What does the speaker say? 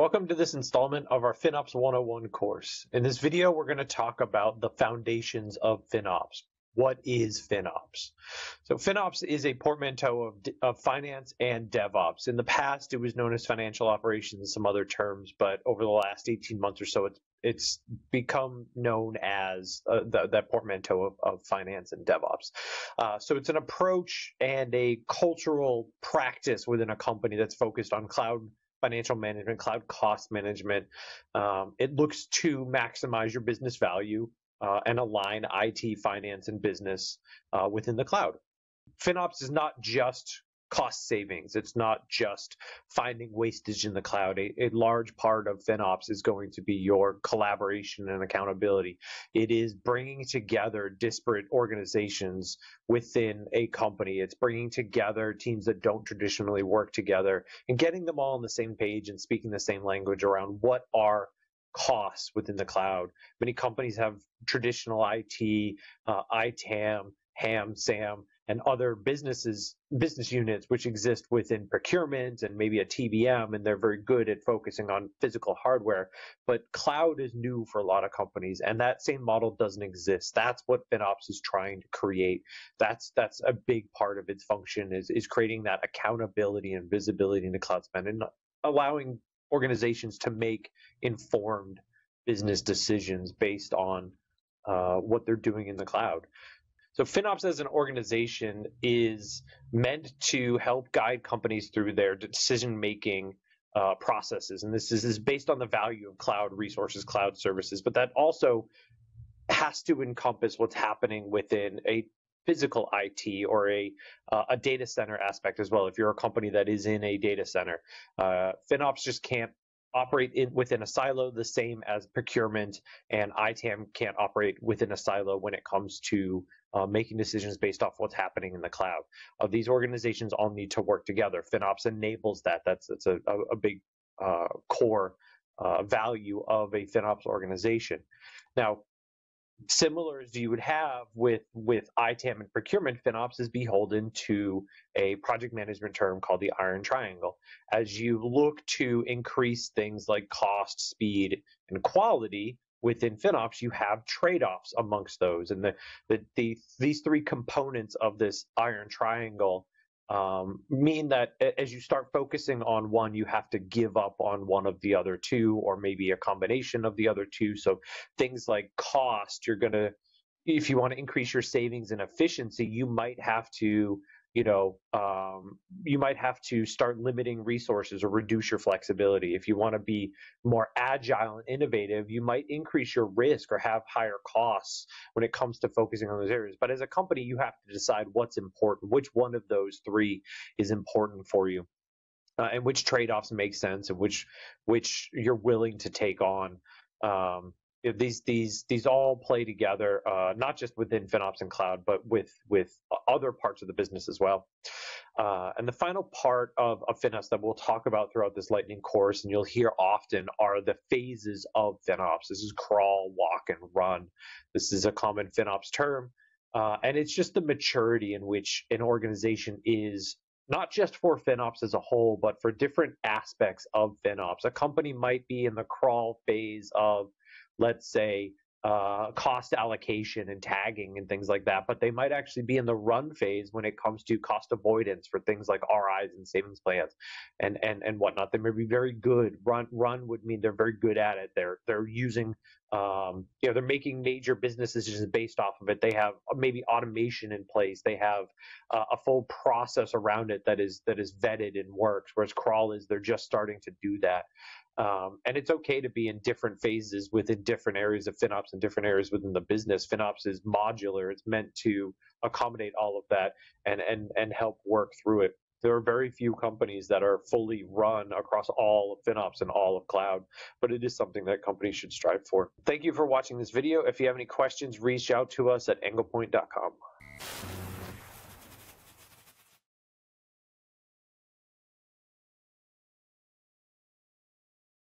Welcome to this installment of our FinOps 101 course. In this video, we're going to talk about the foundations of FinOps. What is FinOps? So FinOps is a portmanteau of, of finance and DevOps. In the past, it was known as financial operations and some other terms, but over the last 18 months or so, it's it's become known as uh, the, that portmanteau of, of, finance and DevOps. Uh, so it's an approach and a cultural practice within a company that's focused on cloud financial management, cloud cost management. Um, it looks to maximize your business value uh, and align IT, finance, and business uh, within the cloud. FinOps is not just cost savings. It's not just finding wastage in the cloud. A, a, large part of FinOps is going to be your collaboration and accountability. It is bringing together disparate organizations within a company. It's bringing together teams that don't traditionally work together and getting them all on the same page and speaking the same language around what are costs within the cloud. Many companies have traditional IT, uh, ITAM, HAM, SAM, and other businesses business units which exist within procurement and maybe a TBM and they're very good at focusing on physical hardware. But cloud is new for a lot of companies and that same model doesn't exist. That's what FinOps is trying to create. That's that's a big part of its function is is creating that accountability and visibility into cloud spend and allowing organizations to make informed business decisions based on uh, what they're doing in the cloud so FinOps as an organization is meant to help guide companies through their decision making uh, processes. And this is, is based on the value of cloud resources, cloud services, but that also has to encompass what's happening within a physical IT or a uh, a data center aspect as well. If you're a company that is in a data center, uh, FinOps just can't operate in, within a silo the same as procurement and ITAM can't operate within a silo when it comes to uh, making decisions based off what's happening in the cloud. Uh, these organizations all need to work together. FinOps enables that. That's that's a, a, big uh, core uh, value of a FinOps organization. Now, similar as you would have with with ITAM and procurement, FinOps is beholden to a project management term called the Iron Triangle. As you look to increase things like cost, speed, and quality within FinOps, you have trade-offs amongst those, and the, the, the these three components of this Iron Triangle um, mean that as you start focusing on one, you have to give up on one of the other two, or maybe a combination of the other two. So things like cost, you're going to, if you want to increase your savings and efficiency, you might have to you know, um, you might have to start limiting resources or reduce your flexibility. If you want to be more agile and innovative, you might increase your risk or have higher costs when it comes to focusing on those areas. But as a company, you have to decide what's important, which one of those three is important for you. Uh, and which trade-offs make sense and which which you're willing to take on um, these these these all play together, uh, not just within FinOps and cloud, but with with other parts of the business as well. Uh, and the final part of, of FinOps that we'll talk about throughout this lightning course, and you'll hear often, are the phases of FinOps. This is crawl, walk, and run. This is a common FinOps term, uh, and it's just the maturity in which an organization is not just for FinOps as a whole, but for different aspects of FinOps. A company might be in the crawl phase of let's say, uh, cost allocation and tagging and things like that, but they might actually be in the run phase when it comes to cost avoidance for things like RIs and savings plans and and and whatnot. They may be very good. Run run would mean they're very good at it. They're they're using um, you know they're making major business decisions based off of it. They have maybe automation in place. They have uh, a full process around it that is that is vetted and works. Whereas crawl is they're just starting to do that. Um, and it's okay to be in different phases within different areas of FinOps and different areas within the business. FinOps is modular. It's meant to accommodate all of that and, and, and help work through it. There are very few companies that are fully run across all of FinOps and all of cloud, but it is something that companies should strive for. Thank you for watching this video. If you have any questions, reach out to us at anglepoint.com.